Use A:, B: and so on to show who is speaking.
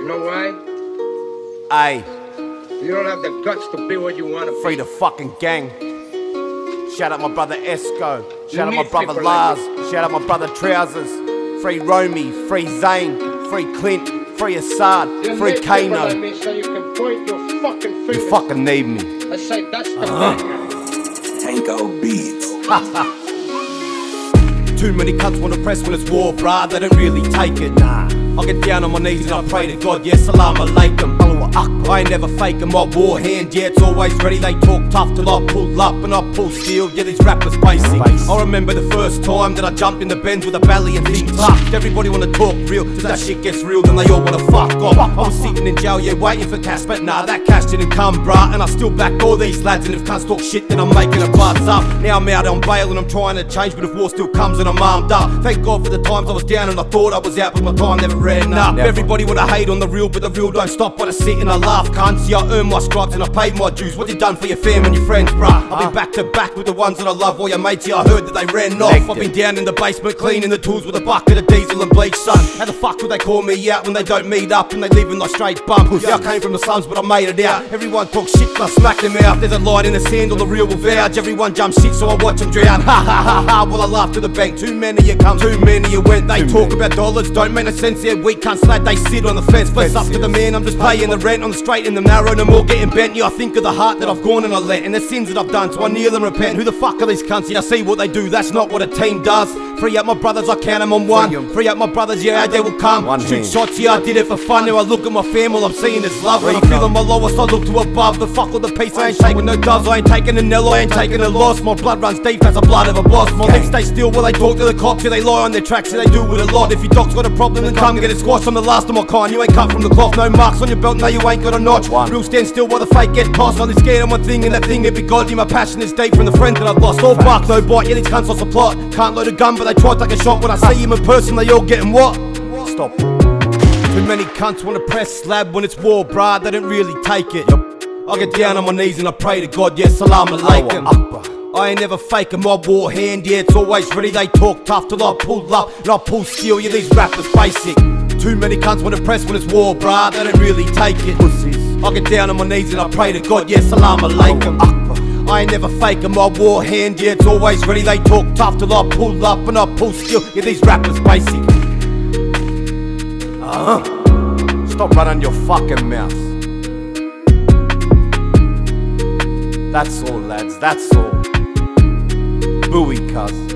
A: You know why?
B: Aye,
A: You don't have the guts to be what you want to be.
B: free the fucking gang. Shout out my brother Esco. Shout out my brother Lars.
A: like
B: Shout out my brother Trousers. Free Romy. Free Zane. Free Clint. Free Assad.
A: You
B: Free
A: need people like
B: Kano.
A: me so you can point your fucking fingers.
B: You fucking need me.
A: I say that's the
B: Uh-huh.
A: thing.
C: Tango Beats.
B: Too many cunts wanna press when it's war, bruh. They don't really take it. Nah. I get down on my knees and I pray to God, yes, salam alaikum. I ain't never faking my war hand, yeah, it's always ready. They talk tough till I pull up and I pull steel, yeah, these rappers basic. I remember the first time that I jumped in the Benz with a belly and things tucked. Everybody wanna talk real, till that shit gets real, then they all wanna fuck off. I was sitting in jail, yeah, waiting for cash, but nah, that cash didn't come, bruh. And I still back all these lads, and if cunts talk shit, then I'm making a buzz up. Now I'm out on bail and I'm trying to change, but if war still comes and I'm armed up. Thank God for the times I was down and I thought I was out, but my time never ran up. Everybody wanna hate on the real, but the real don't stop when I sit and I laugh, cunts. See, I earn my stripes and I paid my dues. What you done for your fam and your friends, bruh? I've been back to back with the ones that I love. All your mates, yeah, I heard that they ran off. I've been down in the basement cleaning the tools with a bucket of diesel and bleach, son. How the fuck would they call me out when they don't meet up and they leave like straight? Yeah, I came from the slums, but I made it out. Everyone talk shit, but I smack them out. There's a light in the sand, all the real will vouch. Everyone jump shit, so I watch them drown. Ha ha ha ha. Well, I laugh to the bank. Too many you come, too many you went. They talk about dollars, don't make no sense. Yeah, we can't slide. They sit on the fence. Face up to the man, I'm just paying the rent on the straight and the narrow. No more getting bent. Yeah, I think of the heart that I've gone and I let, and the sins that I've done. So I kneel and repent. Who the fuck are these cunts? Yeah, I see what they do. That's not what a team does. Free up my brothers, I count them on one. Free up my brothers, yeah, they will come.
C: One
B: Shoot
C: hand.
B: shots, yeah, I did it for fun. Now I look at my fam, all I'm seeing is love. When I'm feeling my lowest, I look to above. The fuck all the peace, I ain't taking no doves. I ain't taking a nil, I ain't taking a loss. My blood runs deep as the blood of a boss. My legs stay still while they talk to the cops. Yeah, they lie on their tracks, yeah, they do it a lot. If your dog's got a problem, then come get it squashed. I'm the last of my kind. You ain't cut from the cloth, no marks on your belt, no, you ain't got a notch. Real stand still while the fake get tossed. Only scared of one thing, and that thing it be godly. My passion is deep from the friends that I've lost. All bark, no bite, yeah, these cunts lost the plot. Can't load a gun, but they try to take a shot. When I see him in person, they all getting what? Stop. Too many cunts wanna press slab when it's war, bruh. They don't really take it. I get down on my knees and I pray to God, yes, salam alaikum. I ain't never faking my war hand, yeah, it's always ready. They talk tough till I pull up and I pull steel, yeah, these rappers basic. Too many cunts wanna press when it's war, bruh. They don't really take it. I get down on my knees and I pray to God, yes, salam alaikum. I ain't never faking my war hand, yeah, it's always ready. They talk tough till I pull up and I pull steel, yeah, these rappers basic. Uh-huh. Stop running your fucking mouth. That's all, lads, that's all. Buoy, cuz.